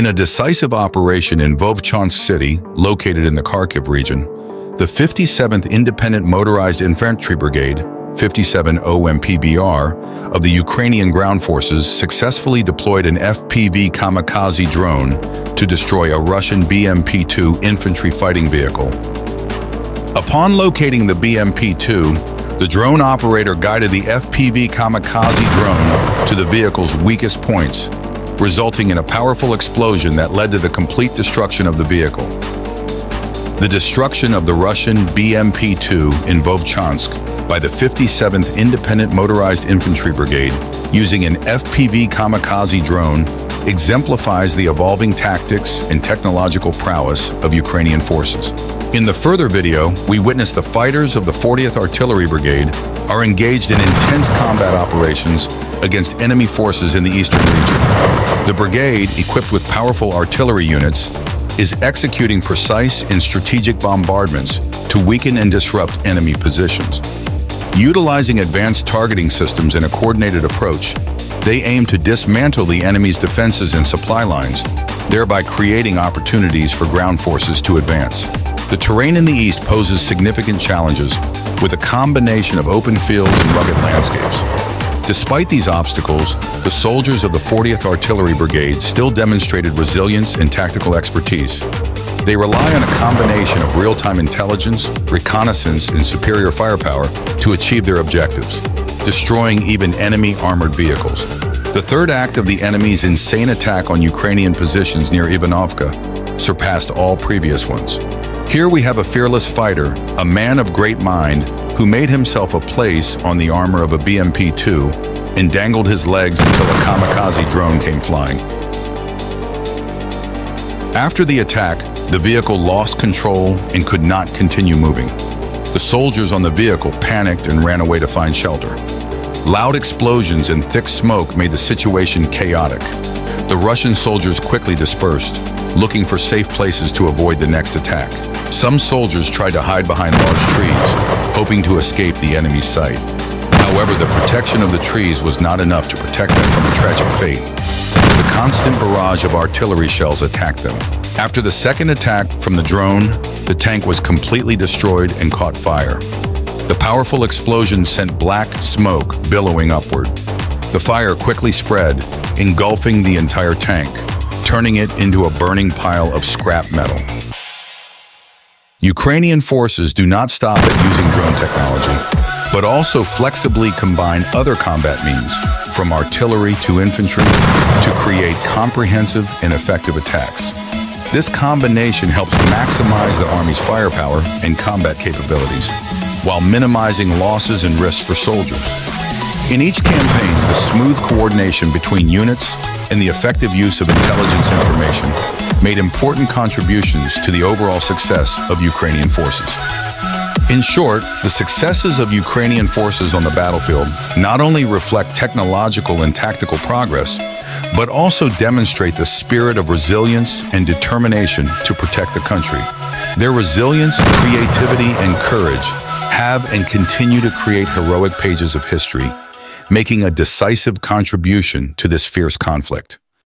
In a decisive operation in Vovchansk City, located in the Kharkiv region, the 57th Independent Motorized Infantry Brigade 57 OMPBR of the Ukrainian ground forces successfully deployed an FPV kamikaze drone to destroy a Russian BMP-2 infantry fighting vehicle. Upon locating the BMP-2, the drone operator guided the FPV kamikaze drone to the vehicle's weakest points, resulting in a powerful explosion that led to the complete destruction of the vehicle. The destruction of the Russian BMP-2 in Vovchansk by the 57th Independent Motorized Infantry Brigade using an FPV kamikaze drone exemplifies the evolving tactics and technological prowess of Ukrainian forces. In the further video, we witness the fighters of the 40th Artillery Brigade are engaged in intense combat operations against enemy forces in the eastern region. The brigade, equipped with powerful artillery units, is executing precise and strategic bombardments to weaken and disrupt enemy positions. Utilizing advanced targeting systems in a coordinated approach, they aim to dismantle the enemy's defenses and supply lines, thereby creating opportunities for ground forces to advance. The terrain in the east poses significant challenges, with a combination of open fields and rugged landscapes. Despite these obstacles, the soldiers of the 40th Artillery Brigade still demonstrated resilience and tactical expertise, they rely on a combination of real-time intelligence, reconnaissance, and superior firepower to achieve their objectives, destroying even enemy armored vehicles. The third act of the enemy's insane attack on Ukrainian positions near Ivanovka surpassed all previous ones. Here we have a fearless fighter, a man of great mind, who made himself a place on the armor of a BMP-2 and dangled his legs until a kamikaze drone came flying. After the attack, the vehicle lost control and could not continue moving. The soldiers on the vehicle panicked and ran away to find shelter. Loud explosions and thick smoke made the situation chaotic. The Russian soldiers quickly dispersed, looking for safe places to avoid the next attack. Some soldiers tried to hide behind large trees, hoping to escape the enemy's sight. However, the protection of the trees was not enough to protect them from a tragic fate. The constant barrage of artillery shells attacked them, after the second attack from the drone, the tank was completely destroyed and caught fire. The powerful explosion sent black smoke billowing upward. The fire quickly spread, engulfing the entire tank, turning it into a burning pile of scrap metal. Ukrainian forces do not stop at using drone technology, but also flexibly combine other combat means, from artillery to infantry, to create comprehensive and effective attacks. This combination helps maximize the Army's firepower and combat capabilities, while minimizing losses and risks for soldiers. In each campaign, the smooth coordination between units and the effective use of intelligence information made important contributions to the overall success of Ukrainian forces. In short, the successes of Ukrainian forces on the battlefield not only reflect technological and tactical progress, but also demonstrate the spirit of resilience and determination to protect the country. Their resilience, creativity, and courage have and continue to create heroic pages of history, making a decisive contribution to this fierce conflict.